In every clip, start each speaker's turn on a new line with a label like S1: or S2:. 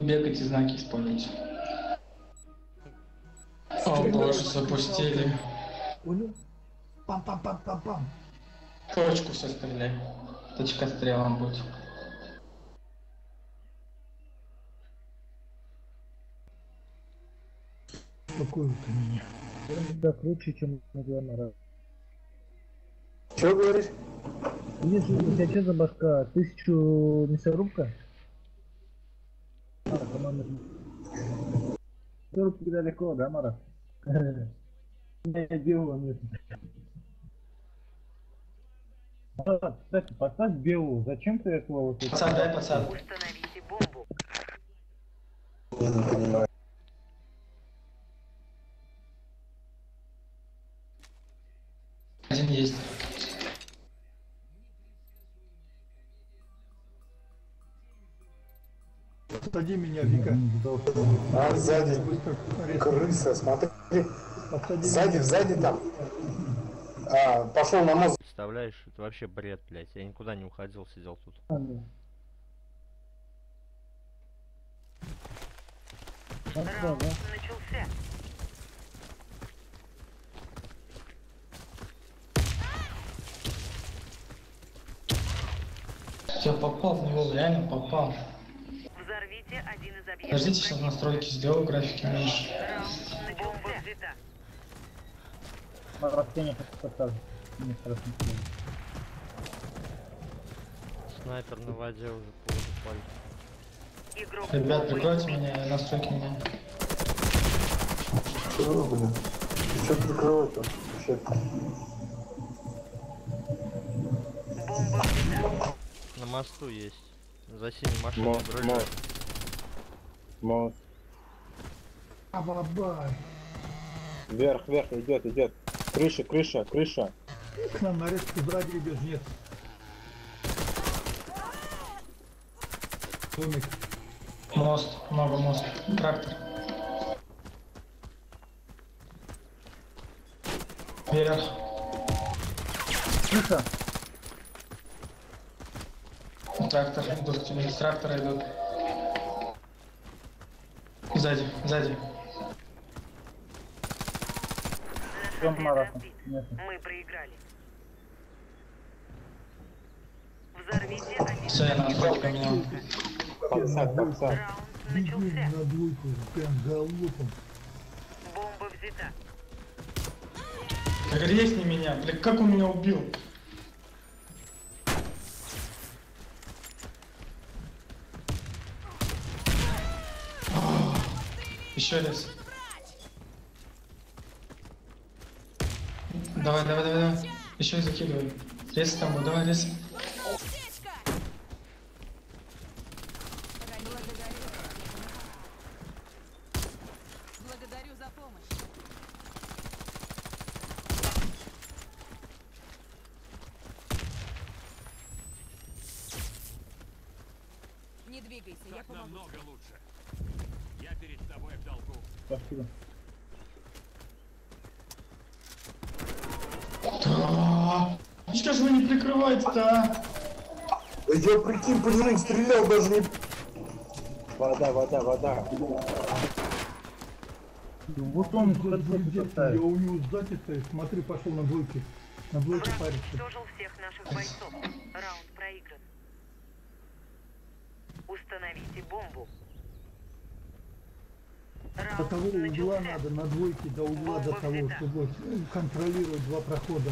S1: Бегать и знаки использовать. О боже, запустили.
S2: Пам-пам-пам-пам-пам.
S1: Точку все стреляй. Точка стрелом будет.
S2: Ты меня?
S3: Да круче, чем на Гламора.
S4: Чего говоришь?
S3: Видишь, у тебя что за башка? Тысячу мясорубка? А, команда. Мясорубки далеко, да, Мара? Не, белого нет. А, кстати, поставь белую. Зачем ты этого вот?
S1: Пацан, дай пацан.
S5: Установите бомбу.
S4: Я не понимаю.
S1: Один есть.
S2: Посади меня, Вика.
S4: А сзади крыса, смотри.
S2: Посади
S4: Сзади,
S2: меня.
S4: сзади там. А, пошел на мост.
S6: Представляешь, это вообще бред, блядь. Я никуда не уходил, сидел тут.
S5: Раунд начался.
S1: Я попал в него, реально попал.
S5: Взорвите один из объектов.
S1: Подождите, сейчас настройки сделаю, графики меньше.
S5: Раунд Бомба взята.
S3: Растение поставь. Не страшно.
S6: Снайпер на воде уже полупали.
S1: Ребят, прикройте меня, настройки меня.
S4: Чего, блин? Что прикрывать-то? Вообще.
S6: На мосту есть. За синей машиной
S7: Мост.
S2: Абабай.
S7: Вверх, вверх, идет, идет. Крыша, крыша, крыша.
S2: К нам на резку сзади идешь, нет. Домик.
S1: Мост, много мост. Трактор. Вверх.
S3: Тихо.
S1: Трактор идут, тебе из трактора идут. Сзади, сзади.
S5: Мы проиграли. Взорвите один
S1: Все, я
S5: объектов
S1: настройки поменял.
S7: Подсад, подсад.
S2: Беги на двойку, прям галопом.
S5: Бомба взята.
S1: Так резни меня, бля, как он меня убил? Еще раз. Давай, давай, давай, давай. Еще закидывай. Рез там, давай, рез.
S8: Благодарю за помощь. Не двигайся, я помогу.
S9: Намного лучше. Я перед тобой в долгу.
S3: Спасибо.
S1: Да. Что ж вы не прикрываете-то, а?
S4: Я прикинь, нему стрелял даже не...
S7: Вода, вода, вода.
S3: Вот он
S2: будет, Я у него сзади стоит. Смотри, пошел на двойке. На
S5: Враг
S2: парится.
S5: уничтожил всех наших бойцов. Раунд проигран. Установите бомбу.
S2: До того угла надо, на двойке до угла до того, чтобы э, контролировать два прохода.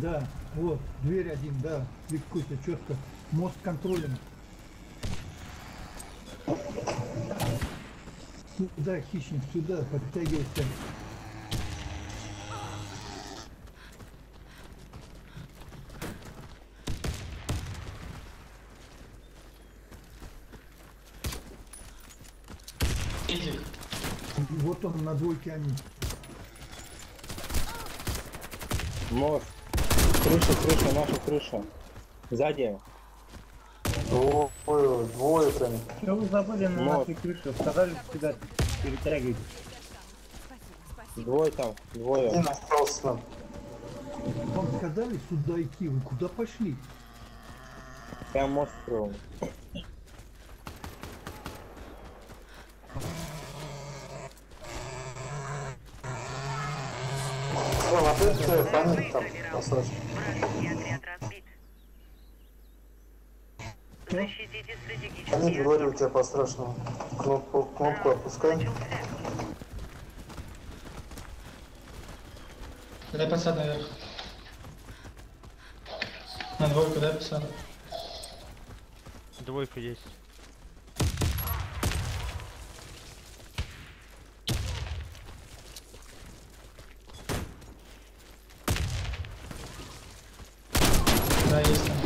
S2: Да, вот, дверь один, да, Викуся, четко. Мост контролем. Сюда, хищник, сюда, подтягивайся. Он на двойке они.
S7: Мост. Крыша, крыша, наша крыша. Сзади.
S4: Двое, двое прям.
S3: Что вы забыли на
S7: Вот.
S3: нашей крыше? Сказали сюда перетягивать.
S7: Двое там, двое.
S4: Один остался.
S2: Вам сказали сюда идти, вы куда пошли?
S7: Прям мост строил.
S4: Дайте память там посрочно. У
S5: объекты.
S4: тебя по-страшному. Кнопку, кнопку опускай.
S1: Дай посад наверх. На двойку дай посад.
S6: Двойка есть.
S1: Да, есть там.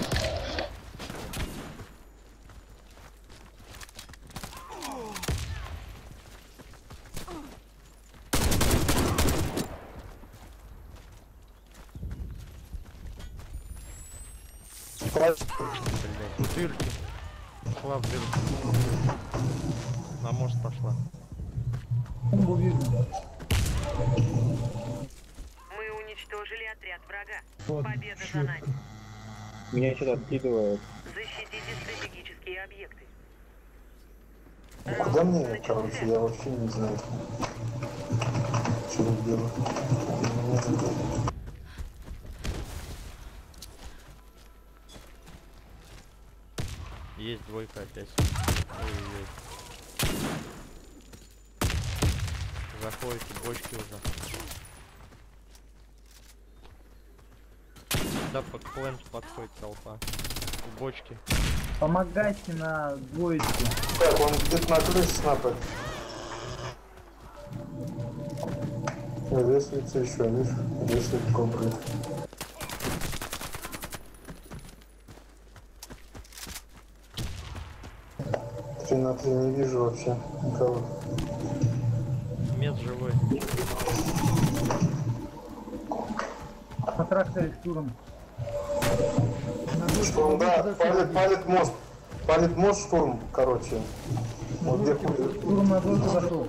S6: Блять. Дырки. Шла в дырку. На мост пошла.
S5: Мы уничтожили отряд врага.
S2: Вот,
S5: Победа за
S2: четко.
S5: нами.
S7: Меня что-то откидывает.
S5: Защитите стратегические объекты.
S4: Куда мне, короче, я вообще не знаю. Что я
S6: Есть двойка опять. Ой-ой-ой. Заходите бочки уже. Да, под плент подходит толпа. У бочки.
S3: Помогайте на двоечку.
S4: Так, он где-то на крыше снапает. Весится еще, видишь? Весит комплекс. Три не вижу вообще никого.
S6: Мед живой.
S3: По тракторе штурм.
S4: Штурм, да, палит, палит мост. Палит мост штурм, короче. Вот где хуй
S3: Штурм на двойку зашел.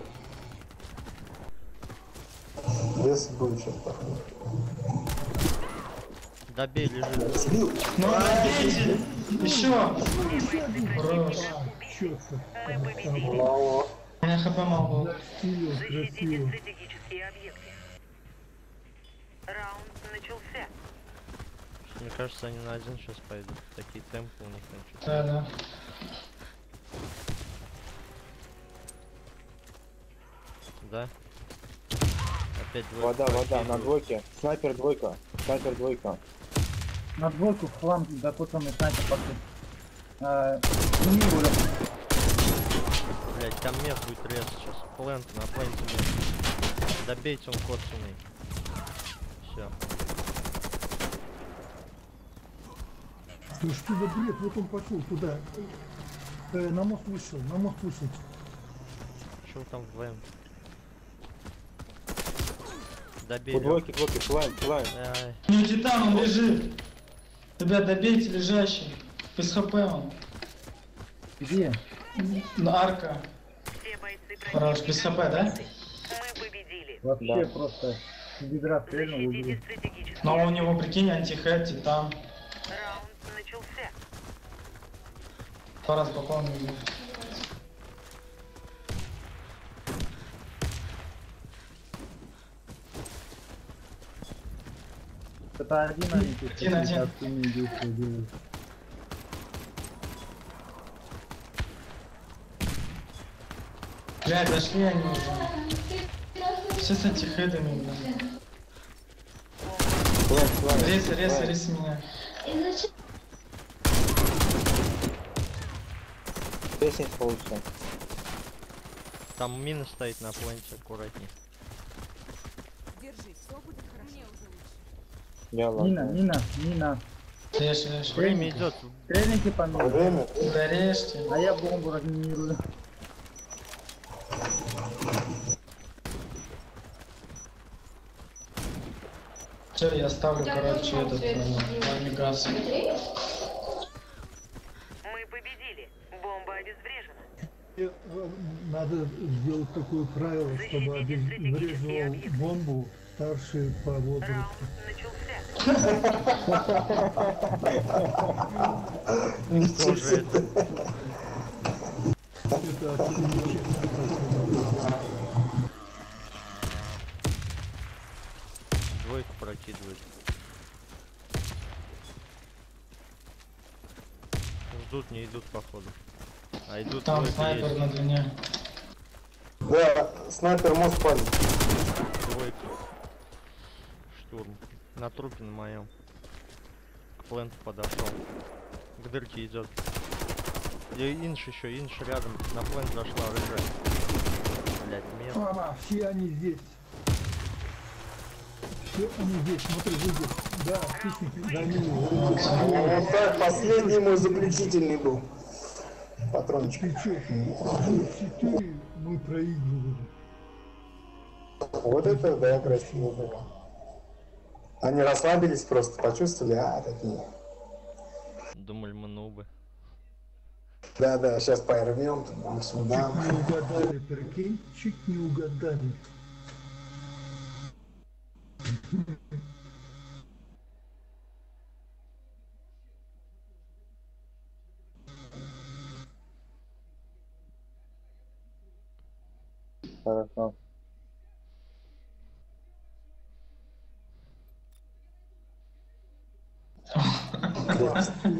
S4: лес будет сейчас. походу.
S6: Добей, лежит.
S1: Ну, добейте! Еще! Хорош.
S2: Четко.
S5: Мы победили.
S4: Мало.
S1: У меня хп мало было.
S2: Красиво,
S5: Защитите
S2: красиво.
S5: стратегические объекты. Раунд начался.
S6: Мне кажется, они на один сейчас пойдут. Такие темпы у них что-то.
S1: Да, да.
S6: Да? Опять двойка.
S7: Вода, вода, на двойке. Снайпер двойка. Снайпер двойка.
S3: На двойку в фланг докотанный снайпер пошел. Лёх.
S6: Блять, там мед будет рез сейчас. Плент, на пленте мед. Добейте, он коцанный. Все.
S2: Да что за бред? Вот он пошел туда. Э, на мост вышел, на мост вышел.
S6: Что там вдвоем? Добей.
S7: У
S6: Лёх.
S7: двойки, двойки, флайн, флайн.
S6: Ай,
S1: Ну, титан, он лежит. Ребят, добейте лежащий. Без хп он.
S3: Где?
S1: На арка.
S5: Все бойцы
S1: Хорош, без хп, да?
S5: Мы победили.
S3: Вообще
S7: Да.
S3: просто бедра стрельнул
S1: Но у него, прикинь, антихэт, титан.
S5: Раунд начался.
S1: Два не видел.
S3: Это один тут
S1: Один, один. Блядь, дошли они уже. Все с.
S7: Флайн, флайн.
S1: Рез, рез, рез меня.
S7: Лестница получится.
S6: Там мина стоит на пленте, аккуратней.
S8: Держись, все будет хорошо. Мне уже лучше.
S7: Я ладно.
S3: Мина, мина, мина.
S1: Режь, режь.
S6: Время идет.
S3: Стрельните по мне,
S4: Время.
S1: Да режьте.
S3: а я бомбу разминирую.
S1: Все, я ставлю, короче, этот э, газ.
S5: Мы победили. Бомба обезврежена.
S2: И, э, Надо сделать такое правило, чтобы обезвреживал бомбу старший по возрасту.
S5: Раунд начался.
S6: Это. Двойку прокидывает. Ждут, не идут походу. А идут
S1: Там снайпер
S6: есть.
S1: на длине.
S4: Да, снайпер мост палит.
S6: Двойка. Штурм. На трупе на моем. К пленту подошел. К дырке идет. И инш еще, инш рядом. На плент зашла рыжая. Блять, мет.
S2: А, все они здесь. Все они здесь, смотри, выйдет. Да, ними.
S4: Вот так, последний мой заключительный был. Патрончик.
S2: Ты чё, четыре мы проигрывали.
S4: Вот это, да, красиво было. Они расслабились просто, почувствовали, а, такие.
S6: Думали мы нубы.
S4: Да-да, сейчас пойрвем, там, сюда.
S2: Чуть не угадали, прикинь, чуть не угадали.
S7: Хорошо.
S2: Вот, открыли.